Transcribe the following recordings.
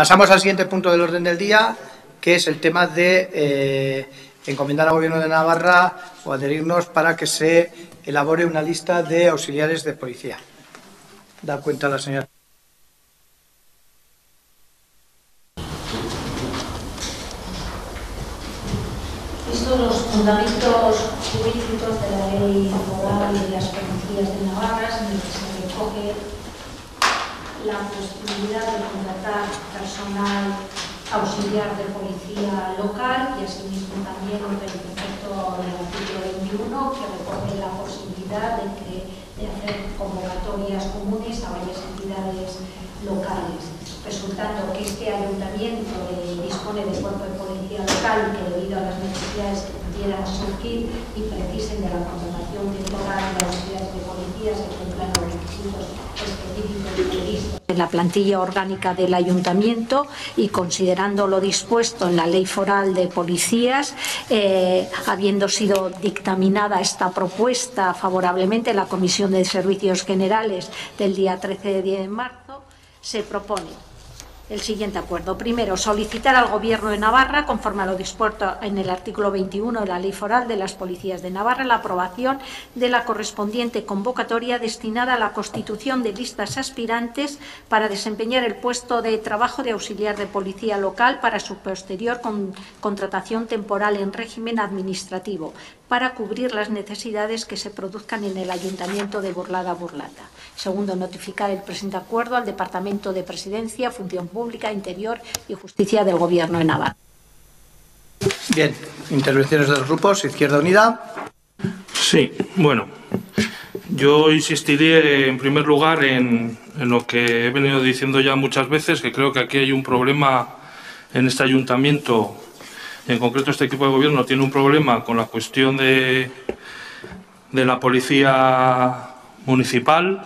Pasamos al siguiente punto del orden del día, que es el tema de eh, encomendar al Gobierno de Navarra o adherirnos para que se elabore una lista de auxiliares de policía. Da cuenta la señora. Estos los fundamentos jurídicos de la ley laboral y las policías de Navarra, en el que se recoge la posibilidad de contratar auxiliar de policía local y asimismo también el precepto del artículo 21 que recoge la posibilidad de, hacer convocatorias comunes a varias entidades locales, resultando que este ayuntamiento eh, dispone de cuerpo de policía local que debido a las necesidades que pudieran surgir y precisen de la contratación temporal de auxiliares de policía se cumplan los requisitos específicos previstos. En la plantilla orgánica del ayuntamiento y considerando lo dispuesto en la ley foral de policías, eh, habiendo sido dictaminada esta propuesta favorablemente en la Comisión de Servicios Generales del día 13 de marzo, se propone el siguiente acuerdo. Primero, solicitar al Gobierno de Navarra, conforme a lo dispuesto en el artículo 21 de la Ley Foral de las Policías de Navarra, la aprobación de la correspondiente convocatoria destinada a la constitución de listas aspirantes para desempeñar el puesto de trabajo de auxiliar de policía local para su posterior con, contratación temporal en régimen administrativo, para cubrir las necesidades que se produzcan en el Ayuntamiento de Burlada Burlata. Segundo, notificar el presente acuerdo al Departamento de Presidencia, Función Pública, Interior y Justicia del Gobierno de Navarra. Bien, intervenciones de los grupos. Izquierda Unida. Sí, bueno, yo insistiré en primer lugar en, en, lo que he venido diciendo ya muchas veces, que creo que aquí hay un problema en este ayuntamiento, en concreto este equipo de gobierno tiene un problema con la cuestión de, la policía municipal.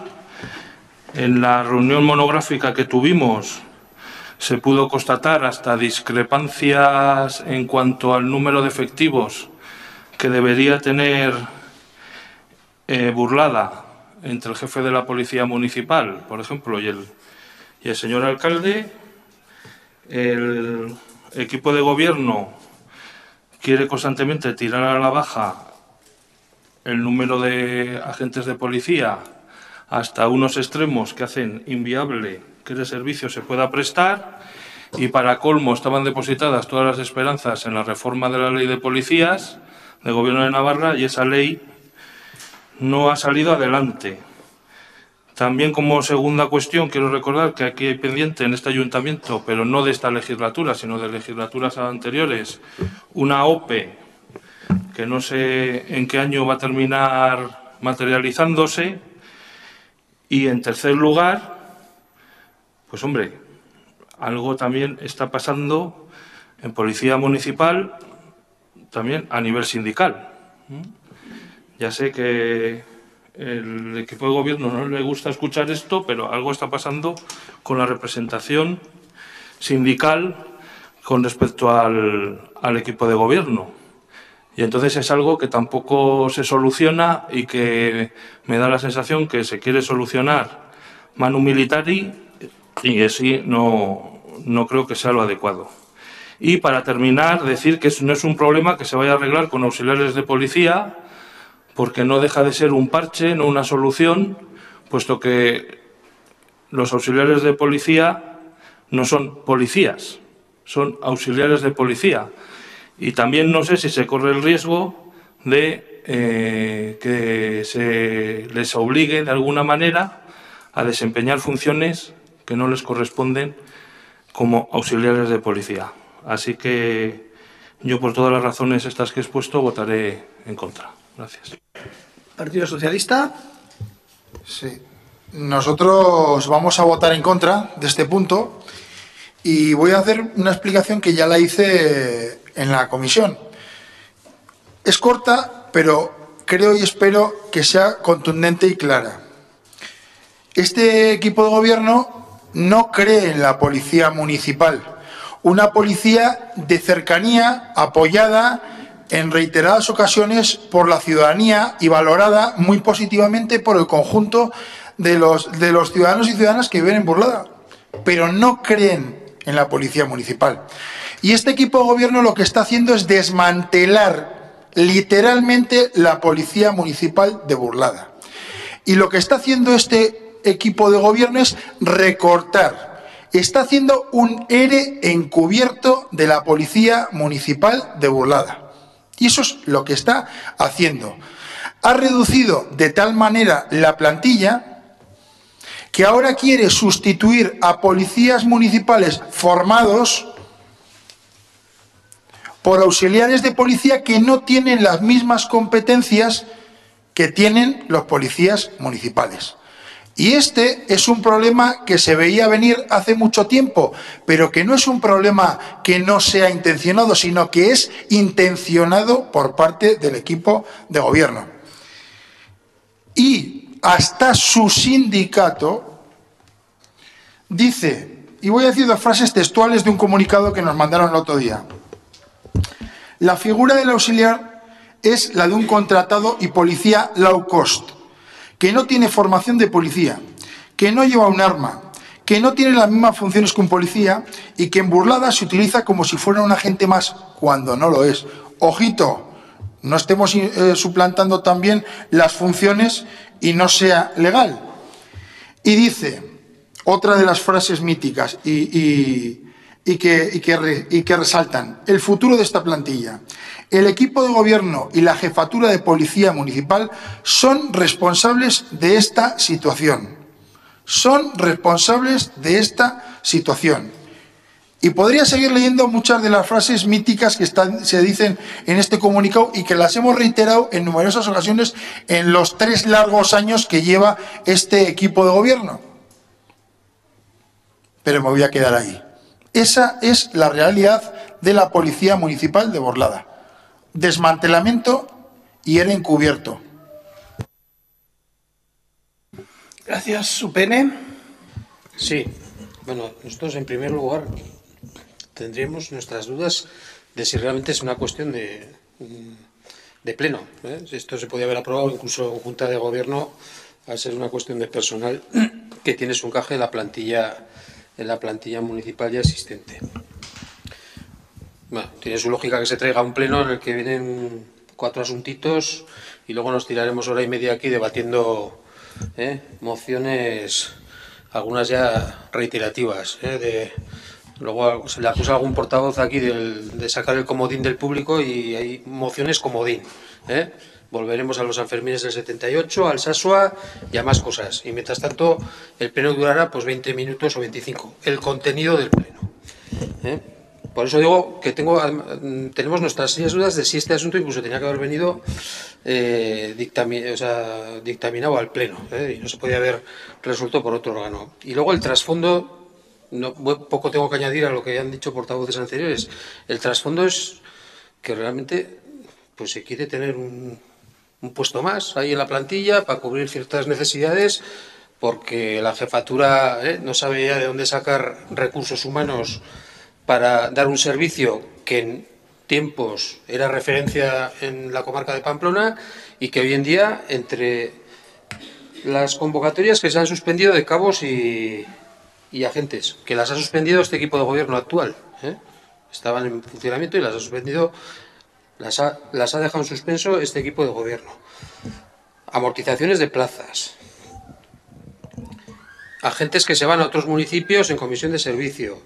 En la reunión monográfica que tuvimos se pudo constatar hasta discrepancias en cuanto al número de efectivos que debería tener eh, Burlada entre el jefe de la policía municipal, por ejemplo, y el señor alcalde. El equipo de gobierno quiere constantemente tirar a la baja el número de agentes de policía hasta unos extremos que hacen inviable que ese servicio se pueda prestar y para colmo estaban depositadas todas las esperanzas en la reforma de la ley de policías del Gobierno de Navarra y esa ley no ha salido adelante. También como segunda cuestión quiero recordar que aquí hay pendiente en este ayuntamiento, pero no de esta legislatura, sino de legislaturas anteriores, una OPE que no sé en qué año va a terminar materializándose. Y en tercer lugar, pues hombre, algo también está pasando en Policía Municipal, también a nivel sindical. Ya sé que el equipo de gobierno no le gusta escuchar esto, pero algo está pasando con la representación sindical con respecto al, al equipo de gobierno. Y entonces es algo que tampoco se soluciona y que me da la sensación que se quiere solucionar manu militari y así no, no creo que sea lo adecuado. Y para terminar, decir que no es un problema que se vaya a arreglar con auxiliares de policía, porque no deja de ser un parche, no una solución, puesto que los auxiliares de policía no son policías, son auxiliares de policía. Y también no sé si se corre el riesgo de eh, que se les obligue de alguna manera a desempeñar funciones que no les corresponden como auxiliares de policía. Así que yo, por todas las razones estas que he expuesto, votaré en contra. Gracias. Partido Socialista. Sí. Nosotros vamos a votar en contra de este punto y voy a hacer una explicación que ya la hice en la comisión. Es corta, pero creo y espero que sea contundente y clara. Este equipo de gobierno no cree en la policía municipal, una policía de cercanía apoyada en reiteradas ocasiones por la ciudadanía y valorada muy positivamente por el conjunto de los, ciudadanos y ciudadanas que viven en Burlada. Pero no creen en la Policía Municipal. Y este equipo de gobierno lo que está haciendo es desmantelar literalmente la Policía Municipal de Burlada. Y lo que está haciendo este equipo de gobierno es recortar. Está haciendo un ERE encubierto de la Policía Municipal de Burlada. Y eso es lo que está haciendo. Ha reducido de tal manera la plantilla que ahora quiere sustituir a policías municipales formados por auxiliares de policía que no tienen las mismas competencias que tienen los policías municipales. Y este es un problema que se veía venir hace mucho tiempo, pero que no es un problema que no sea intencionado, sino que es intencionado por parte del equipo de gobierno. Y hasta su sindicato, dice, y voy a decir dos frases textuales de un comunicado que nos mandaron el otro día. La figura del auxiliar es la de un contratado y policía low cost, que no tiene formación de policía, que no lleva un arma, que no tiene las mismas funciones que un policía y que en burlada se utiliza como si fuera un agente más, cuando no lo es. Ojito, no estemos eh, suplantando también las funciones y no sea legal. Y dice, otra de las frases míticas y, que, que resaltan, el futuro de esta plantilla. El equipo de gobierno y la jefatura de policía municipal son responsables de esta situación. Son responsables de esta situación. Y podría seguir leyendo muchas de las frases míticas que se dicen en este comunicado y que las hemos reiterado en numerosas ocasiones en los tres largos años que lleva este equipo de gobierno. Pero me voy a quedar ahí. Esa es la realidad de la Policía Municipal de Borlada. Desmantelamiento y era encubierto. Gracias, Supene. Sí, bueno, nosotros en primer lugar tendríamos nuestras dudas de si realmente es una cuestión de, de pleno. ¿eh? Esto se podía haber aprobado incluso en Junta de Gobierno al ser una cuestión de personal que tiene su encaje en la plantilla, en la plantilla municipal ya existente. Bueno, tiene su lógica que se traiga un pleno en el que vienen cuatro asuntitos y luego nos tiraremos hora y media aquí debatiendo ¿eh? mociones, algunas ya reiterativas, ¿eh? de Luego se le acusa a algún portavoz aquí de sacar el comodín del público y hay mociones comodín. ¿eh? Volveremos a los Sanfermines del 78, al Sasua y a más cosas. Y mientras tanto, el pleno durará pues 20 minutos o 25. El contenido del pleno. ¿eh? Por eso digo que tengo, tenemos nuestras serias dudas de si este asunto incluso tenía que haber venido eh, dictaminado al pleno ¿eh? y no se podía haber resuelto por otro órgano. Y luego el trasfondo poco tengo que añadir a lo que han dicho portavoces anteriores. El trasfondo es que realmente pues se quiere tener un, puesto más ahí en la plantilla para cubrir ciertas necesidades porque la jefatura ¿eh? no sabe ya de dónde sacar recursos humanos para dar un servicio que en tiempos era referencia en la comarca de Pamplona y que hoy en día entre las convocatorias que se han suspendido de cabos y, y agentes, que las ha suspendido este equipo de gobierno actual. ¿eh? Estaban en funcionamiento y las ha suspendido, las ha, dejado en suspenso este equipo de gobierno. Amortizaciones de plazas. Agentes que se van a otros municipios en comisión de servicio.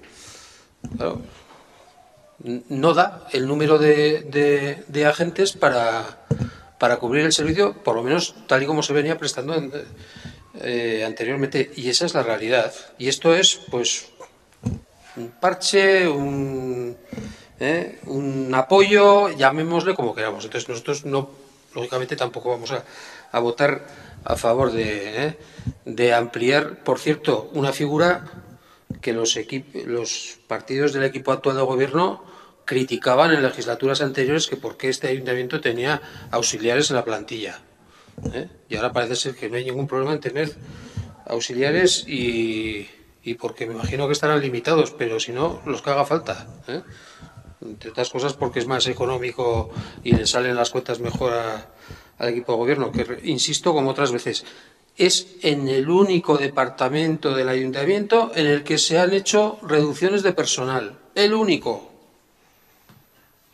no da el número de, agentes para, cubrir el servicio, por lo menos tal y como se venía prestando eh, anteriormente y esa es la realidad. Y esto es, pues, un parche, un, eh, un apoyo, llamémosle como queramos. Entonces nosotros no, lógicamente tampoco vamos a, a votar a favor de, eh, de, ampliar, por cierto, una figura que los, los partidos del equipo actual de gobierno criticaban en legislaturas anteriores que porque este ayuntamiento tenía auxiliares en la plantilla. ¿eh? Y ahora parece ser que no hay ningún problema en tener auxiliares y, porque me imagino que estarán limitados, pero si no, los que haga falta. Entre otras cosas porque es más económico y le salen las cuentas mejor al equipo de gobierno, que insisto como otras veces, es en el único departamento del ayuntamiento en el que se han hecho reducciones de personal. El único.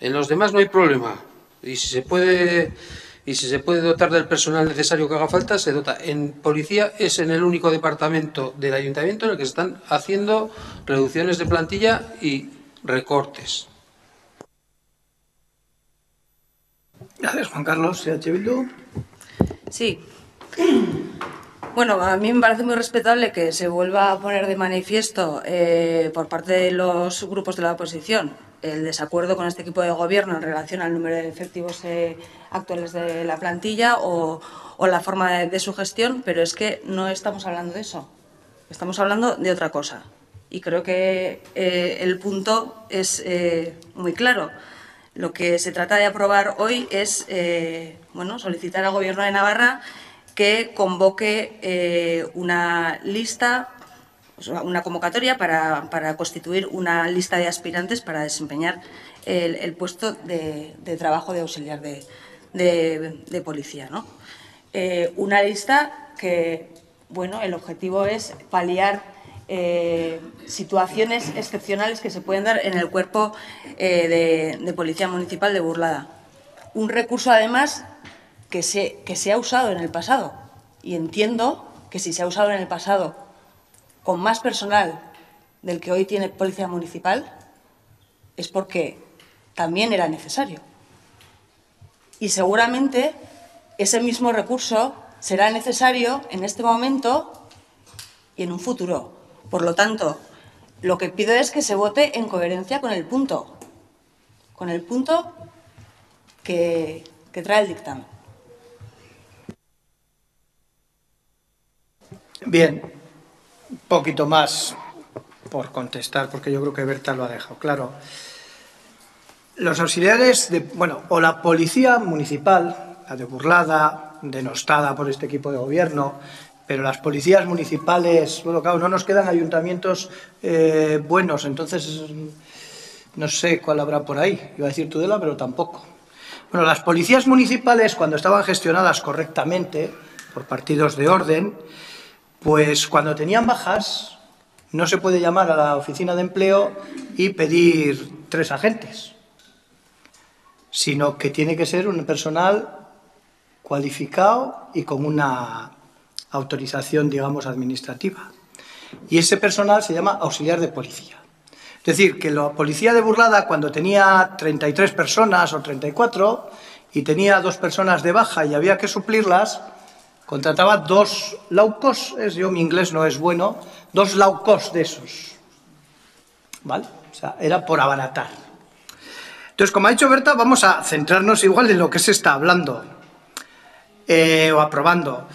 En los demás no hay problema. Y si se puede y si se puede dotar del personal necesario que haga falta, se dota. En policía es en el único departamento del ayuntamiento en el que se están haciendo reducciones de plantilla y recortes. Gracias, Juan Carlos. ¿CH Bildu? Sí. Bueno, a mí me parece muy respetable que se vuelva a poner de manifiesto eh, por parte de los grupos de la oposición el desacuerdo con este equipo de gobierno en relación al número de efectivos eh, actuales de la plantilla o, la forma de, de, su gestión, pero es que no estamos hablando de eso. Estamos hablando de otra cosa. Y creo que eh, el punto es eh, muy claro. Lo que se trata de aprobar hoy es eh, bueno, solicitar al Gobierno de Navarra que convoque una lista una convocatoria para, para, constituir una lista de aspirantes para desempeñar el, puesto de, trabajo de auxiliar de, de, de policía. ¿no? Eh, una lista que, bueno, el objetivo es paliar eh, situaciones excepcionales que se pueden dar en el cuerpo eh, de, Policía Municipal de Burlada. Un recurso, además, que se, que se ha usado en el pasado. Y entiendo que si se ha usado en el pasado con más personal del que hoy tiene Policía Municipal, es porque también era necesario. Y seguramente ese mismo recurso será necesario en este momento y en un futuro. Por lo tanto, lo que pido es que se vote en coherencia con el punto, con el punto que, trae el dictamen. Bien, un poquito más por contestar, porque yo creo que Berta lo ha dejado claro. Los auxiliares, de, bueno, o la policía municipal, la de Burlada, denostada por este equipo de gobierno, pero las policías municipales, bueno, claro, no nos quedan ayuntamientos eh, buenos, entonces no sé cuál habrá por ahí. Iba a decir Tudela, pero tampoco. Bueno, las policías municipales, cuando estaban gestionadas correctamente por partidos de orden, pues cuando tenían bajas, no se puede llamar a la oficina de empleo y pedir tres agentes, sino que tiene que ser un personal cualificado y con una autorización, digamos, administrativa. Y ese personal se llama auxiliar de policía. Es decir, que la policía de Burlada, cuando tenía 33 personas o 34 y tenía dos personas de baja y había que suplirlas, contrataba dos laucos, yo mi inglés no es bueno, dos laucos de esos. ¿Vale? O sea, era por abaratar. Entonces, como ha dicho Berta, vamos a centrarnos igual en lo que se está hablando eh, o aprobando.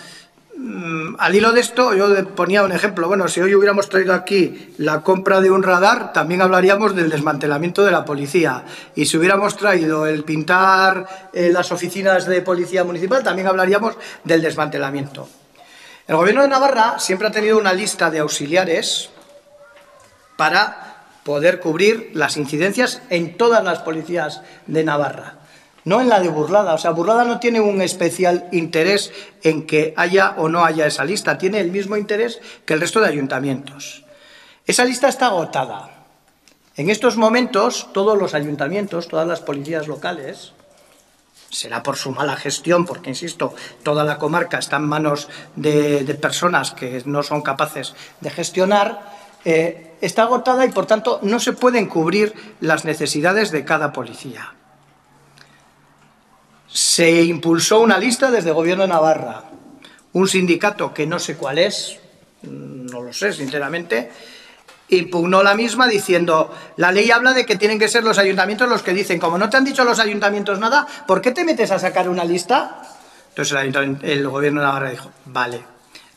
Mm, al hilo de esto, yo ponía un ejemplo. Bueno, si hoy hubiéramos traído aquí la compra de un radar, también hablaríamos del desmantelamiento de la policía. Y si hubiéramos traído el pintar eh, las oficinas de policía municipal, también hablaríamos del desmantelamiento. El Gobierno de Navarra siempre ha tenido una lista de auxiliares para poder cubrir las incidencias en todas las policías de Navarra no en la de Burlada. O sea, Burlada no tiene un especial interés en que haya o no haya esa lista, tiene el mismo interés que el resto de ayuntamientos. Esa lista está agotada. En estos momentos, todos los ayuntamientos, todas las policías locales, será por su mala gestión, porque, insisto, toda la comarca está en manos de, personas que no son capaces de gestionar, eh, está agotada y, por tanto, no se pueden cubrir las necesidades de cada policía. Se impulsó una lista desde el Gobierno de Navarra, un sindicato que no sé cuál es, no lo sé sinceramente, impugnó la misma diciendo, la ley habla de que tienen que ser los ayuntamientos los que dicen, como no te han dicho los ayuntamientos nada, ¿por qué te metes a sacar una lista? Entonces el, el Gobierno de Navarra dijo, vale,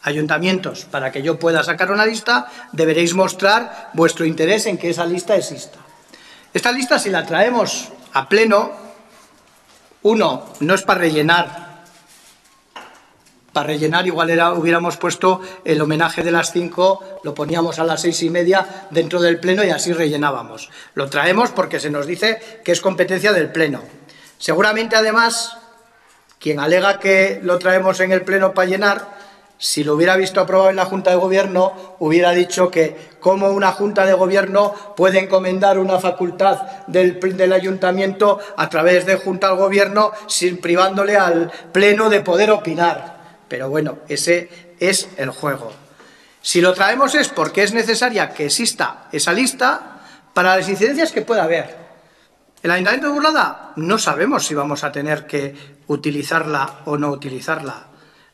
ayuntamientos, para que yo pueda sacar una lista, deberéis mostrar vuestro interés en que esa lista exista. Esta lista, si la traemos a pleno, uno, no es para rellenar. Para rellenar igual era, hubiéramos puesto el homenaje de las cinco, lo poníamos a las seis y media dentro del pleno y así rellenábamos. Lo traemos porque se nos dice que es competencia del pleno. Seguramente además, quien alega que lo traemos en el pleno para llenar, si lo hubiera visto aprobado en la Junta de Gobierno, hubiera dicho que cómo una Junta de Gobierno puede encomendar una facultad del, del Ayuntamiento a través de Junta al Gobierno sin privándole al Pleno de poder opinar. Pero bueno, ese es el juego. Si lo traemos es porque es necesaria que exista esa lista para las incidencias que pueda haber. El Ayuntamiento de Burlada no sabemos si vamos a tener que utilizarla o no utilizarla.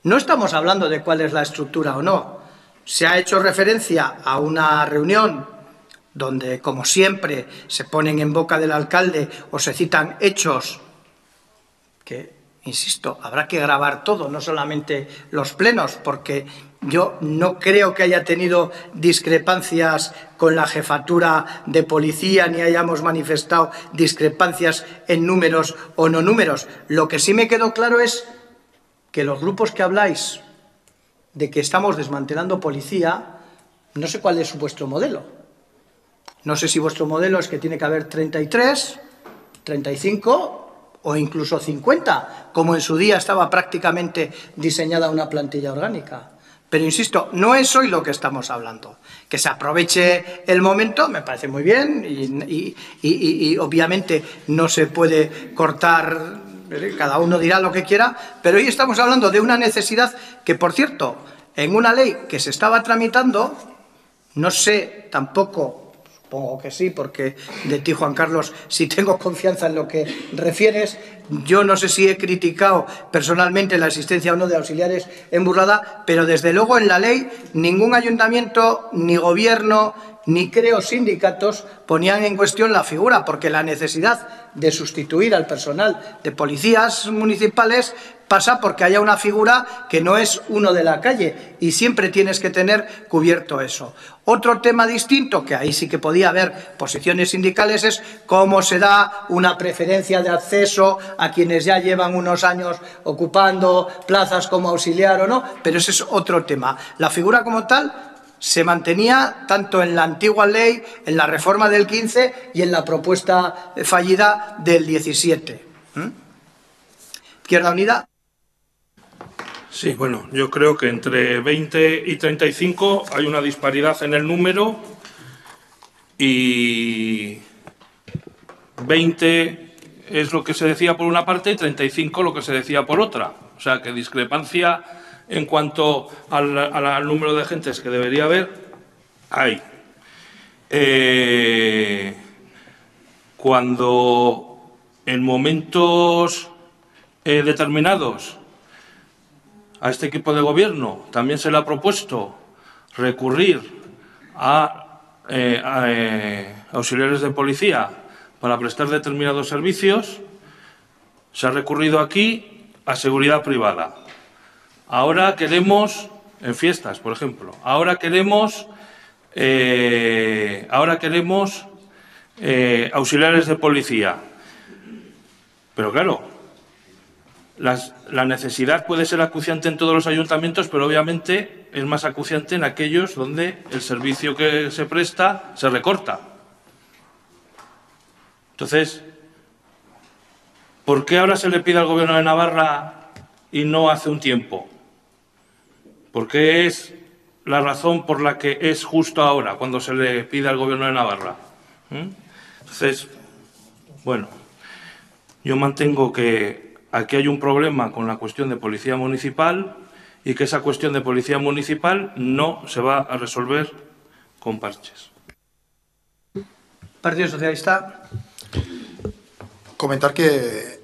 No estamos hablando de cuál es la estructura o no. Se ha hecho referencia a una reunión donde, como siempre, se ponen en boca del alcalde o se citan hechos que, insisto, habrá que grabar todo, no solamente los plenos, porque yo no creo que haya tenido discrepancias con la jefatura de policía ni hayamos manifestado discrepancias en números o no números. Lo que sí me quedó claro es que los grupos que habláis de que estamos desmantelando policía, no sé cuál es vuestro modelo. No sé si vuestro modelo es que tiene que haber 33, 35 o incluso 50, como en su día estaba prácticamente diseñada una plantilla orgánica. Pero insisto, no es hoy lo que estamos hablando. Que se aproveche el momento, me parece muy bien, y, y obviamente no se puede cortar cada uno dirá lo que quiera, pero hoy estamos hablando de una necesidad que, por cierto, en una ley que se estaba tramitando, no sé tampoco Supongo que sí, porque de ti, Juan Carlos, si tengo confianza en lo que refieres, yo no sé si he criticado personalmente la existencia o no de auxiliares en Burrada, pero desde luego en la ley ningún ayuntamiento, ni gobierno, ni creo sindicatos ponían en cuestión la figura, porque la necesidad de sustituir al personal de policías municipales pasa porque haya una figura que no es uno de la calle y siempre tienes que tener cubierto eso. Otro tema distinto, que ahí sí que podía haber posiciones sindicales, es cómo se da una preferencia de acceso a quienes ya llevan unos años ocupando plazas como auxiliar o no, pero ese es otro tema. La figura como tal se mantenía tanto en la antigua ley, en la reforma del 15 y en la propuesta fallida del 17. ¿Mm? Izquierda Unida. Sí, bueno, yo creo que entre 20 y 35 hay una disparidad en el número y 20 es lo que se decía por una parte y 35 lo que se decía por otra. O sea, que discrepancia en cuanto al, número de agentes que debería haber, hay. Eh, cuando en momentos eh, determinados a este equipo de gobierno también se le ha propuesto recurrir a, eh, auxiliares de policía para prestar determinados servicios, se ha recurrido aquí a seguridad privada. Ahora queremos, en fiestas, por ejemplo, ahora queremos, eh, ahora queremos eh, auxiliares de policía. Pero claro, la necesidad puede ser acuciante en todos los ayuntamientos, pero obviamente es más acuciante en aquellos donde el servicio que se presta se recorta. Entonces, ¿por qué ahora se le pide al Gobierno de Navarra y no hace un tiempo? Porque es la razón por la que es justo ahora, cuando se le pide al Gobierno de Navarra. Entonces, bueno, yo mantengo que aquí hay un problema con la cuestión de policía municipal y que esa cuestión de policía municipal no se va a resolver con parches. Partido Socialista. Comentar que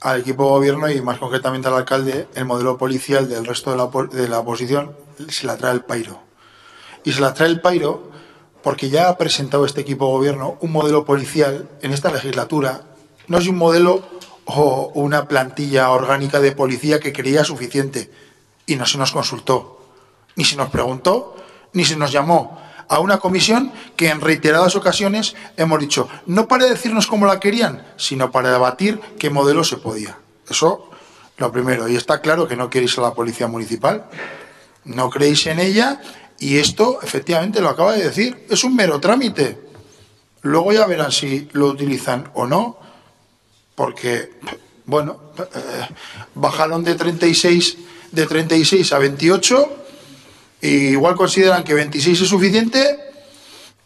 al equipo de gobierno y más concretamente al alcalde, el modelo policial del resto de la, de la oposición se la trae el pairo. Y se la trae el pairo porque ya ha presentado este equipo de gobierno un modelo policial en esta legislatura. No es un modelo o una plantilla orgánica de policía que creía suficiente y no se nos consultó, ni se nos preguntó, ni se nos llamó a una comisión que en reiteradas ocasiones hemos dicho, no para decirnos cómo la querían, sino para debatir qué modelo se podía. Eso, lo primero. Y está claro que no queréis a la policía municipal, no creéis en ella y esto, efectivamente, lo acaba de decir, es un mero trámite. Luego ya verán si lo utilizan o no, porque, bueno, eh, bajaron de 36, de 36 a 28 Y igual consideran que 26 es suficiente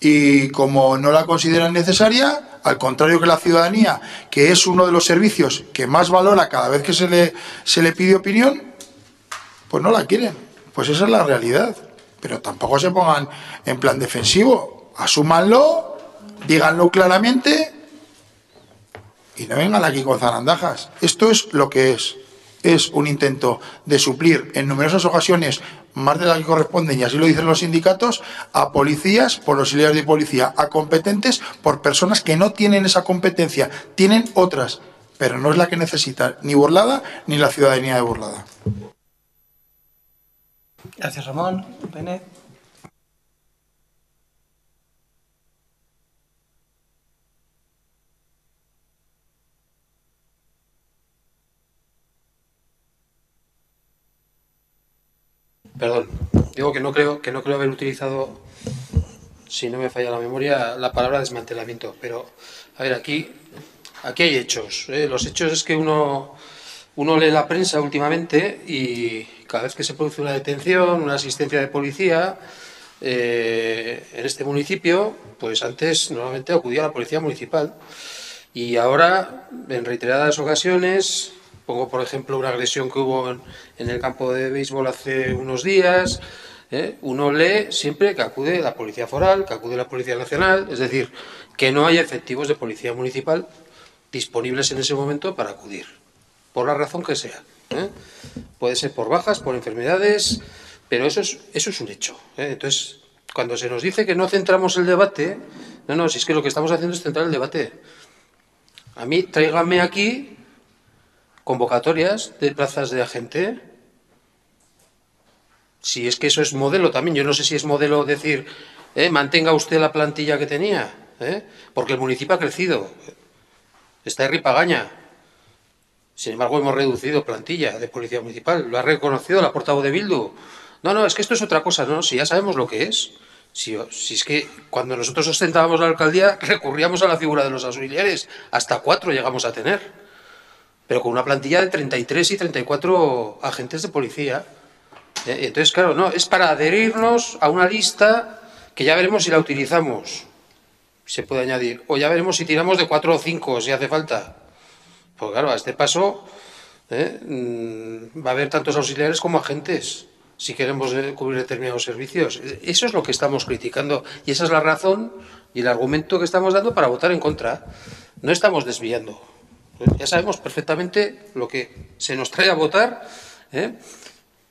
y como no la consideran necesaria, al contrario que la ciudadanía, que es uno de los servicios que más valora cada vez que se le, se le pide opinión, pues no la quieren. Pues esa es la realidad. Pero tampoco se pongan en plan defensivo. Asúmanlo, díganlo claramente y no vengan aquí con zarandajas. Esto es lo que es. Es un intento de suplir en numerosas ocasiones, más de las que corresponden, y así lo dicen los sindicatos, a policías por auxiliares de policía, a competentes por personas que no tienen esa competencia, tienen otras, pero no es la que necesita ni Burlada ni la ciudadanía de Burlada. Gracias, Ramón. Bene. Perdón, digo que no creo que no creo haber utilizado, si no me falla la memoria, la palabra desmantelamiento. Pero, a ver, aquí, aquí hay hechos. ¿eh? Los hechos es que uno, uno lee la prensa últimamente y cada vez que se produce una detención, una asistencia de policía eh, en este municipio, pues antes normalmente acudía a la policía municipal y ahora, en reiteradas ocasiones, Pongo, por ejemplo, una agresión que hubo en, el campo de béisbol hace unos días. ¿eh? Uno lee siempre que acude la Policía Foral, que acude la Policía Nacional, es decir, que no hay efectivos de Policía Municipal disponibles en ese momento para acudir, por la razón que sea. ¿eh? Puede ser por bajas, por enfermedades, pero eso es, eso es un hecho. ¿eh? Entonces, cuando se nos dice que no centramos el debate, no, no, si es que lo que estamos haciendo es centrar el debate. A mí, tráigame aquí convocatorias de plazas de agente. Si es que eso es modelo también, yo no sé si es modelo decir, eh, mantenga usted la plantilla que tenía, eh, porque el municipio ha crecido, está en Ripagaña. Sin embargo, hemos reducido plantilla de policía municipal, lo ha reconocido la portavoz de Bildu. No, no, es que esto es otra cosa, ¿no? Si ya sabemos lo que es. Si, si, es que cuando nosotros ostentábamos la alcaldía recurríamos a la figura de los auxiliares, hasta cuatro llegamos a tener pero con una plantilla de 33 y 34 agentes de policía. ¿eh? Entonces, claro, no, es para adherirnos a una lista que ya veremos si la utilizamos. Se puede añadir. O ya veremos si tiramos de 4 o 5, si hace falta. Pues claro, a este paso ¿eh? Mm, va a haber tantos auxiliares como agentes si queremos eh, cubrir determinados servicios. Eso es lo que estamos criticando y esa es la razón y el argumento que estamos dando para votar en contra. No estamos desviando. Ya sabemos perfectamente lo que se nos trae a votar. ¿eh?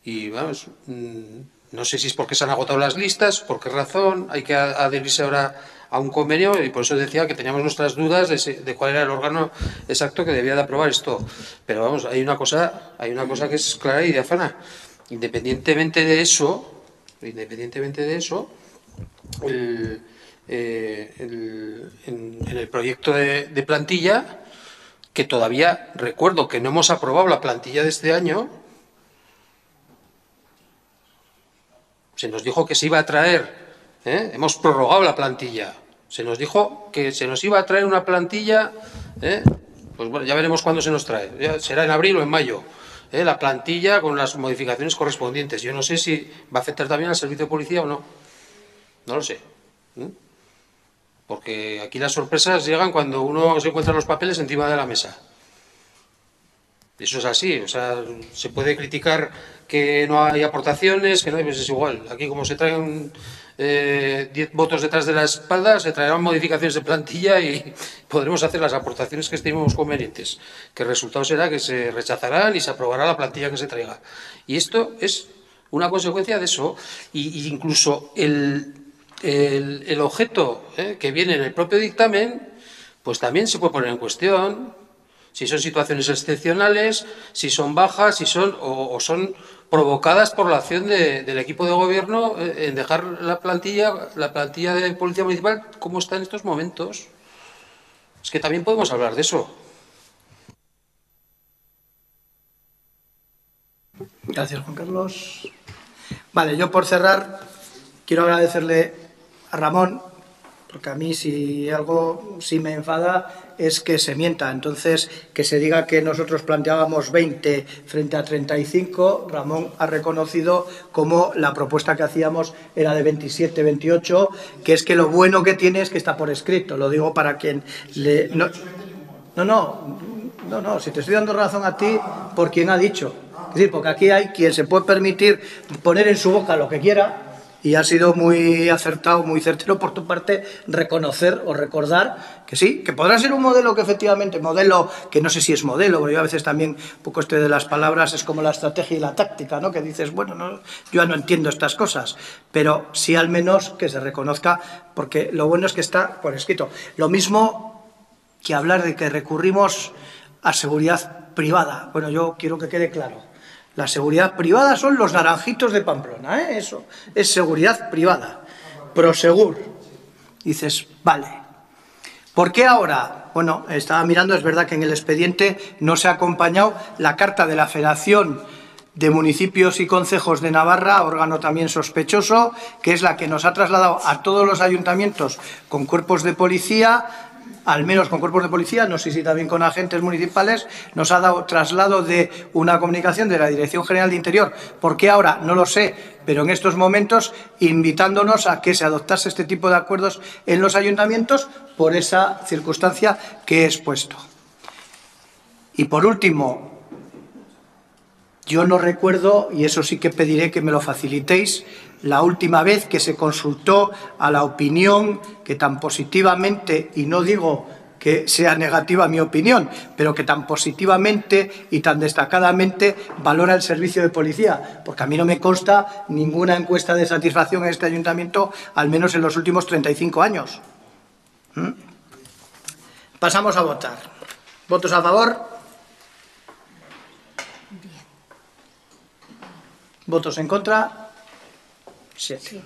Y vamos, mm, no sé si es porque se han agotado las listas, por qué razón, hay que adherirse ahora a un convenio y por eso decía que teníamos nuestras dudas de, cuál era el órgano exacto que debía de aprobar esto. Pero vamos, hay una cosa, hay una cosa que es clara y diáfana. Independientemente de eso, independientemente de eso, el, eh, en, el proyecto de plantilla que todavía recuerdo que no hemos aprobado la plantilla de este año. Se nos dijo que se iba a traer, ¿eh? hemos prorrogado la plantilla. Se nos dijo que se nos iba a traer una plantilla, ¿eh? pues bueno, ya veremos cuándo se nos trae. Será en abril o en mayo. ¿eh? La plantilla con las modificaciones correspondientes. Yo no sé si va a afectar también al servicio de policía o no. No lo sé. Porque aquí las sorpresas llegan cuando uno se encuentra los papeles encima de la mesa. Eso es así, o sea, se puede criticar que no hay aportaciones, que no hay, pues es igual. Aquí como se traen 10 eh, votos detrás de la espalda, se traerán modificaciones de plantilla y podremos hacer las aportaciones que estimemos convenientes. Que el resultado será que se rechazarán y se aprobará la plantilla que se traiga. Y esto es una consecuencia de eso. Y, incluso el, el, objeto eh, que viene en el propio dictamen, pues también se puede poner en cuestión si son situaciones excepcionales, si son bajas, si son o, son provocadas por la acción del equipo de gobierno eh, en dejar la plantilla, la plantilla de policía municipal como está en estos momentos. Es que también podemos hablar de eso. Gracias, Juan Carlos. Vale, yo por cerrar quiero agradecerle a Ramón Porque a mí si algo sí me enfada es que se mienta. Entonces, que se diga que nosotros planteábamos 20 frente a 35, Ramón ha reconocido como la propuesta que hacíamos era de 27, 28, que es que lo bueno que tiene es que está por escrito. Lo digo para quien le... No, no, no, no, no, si te estoy dando razón a ti por quien ha dicho. Es decir, porque aquí hay quien se puede permitir poner en su boca lo que quiera y ha sido muy acertado, muy certero por tu parte reconocer o recordar que sí, que podrá ser un modelo que efectivamente, modelo que no sé si es modelo, porque yo a veces también un poco este de las palabras es como la estrategia y la táctica, ¿no? Que dices, bueno, no, yo ya no entiendo estas cosas, pero sí al menos que se reconozca, porque lo bueno es que está por escrito. Lo mismo que hablar de que recurrimos a seguridad privada. Bueno, yo quiero que quede claro. La seguridad privada son los naranjitos de Pamplona, ¿eh? eso es seguridad privada. Prosegur. Dices, vale. ¿Por qué ahora? Bueno, estaba mirando, es verdad que en el expediente no se ha acompañado la carta de la Federación de Municipios y Concejos de Navarra, órgano también sospechoso, que es la que nos ha trasladado a todos los ayuntamientos con cuerpos de policía al menos con cuerpos de policía, no sé si también con agentes municipales, nos ha dado traslado de una comunicación de la Dirección General de Interior. ¿Por qué ahora? No lo sé, pero en estos momentos invitándonos a que se adoptase este tipo de acuerdos en los ayuntamientos por esa circunstancia que he expuesto. Y por último, yo no recuerdo, y eso sí que pediré que me lo facilitéis, la última vez que se consultó a la opinión que tan positivamente, y no digo que sea negativa mi opinión, pero que tan positivamente y tan destacadamente valora el servicio de policía, porque a mí no me consta ninguna encuesta de satisfacción en este ayuntamiento, al menos en los últimos 35 años. ¿Mm? Pasamos a votar. ¿Votos a favor? ¿Votos en contra? Siete.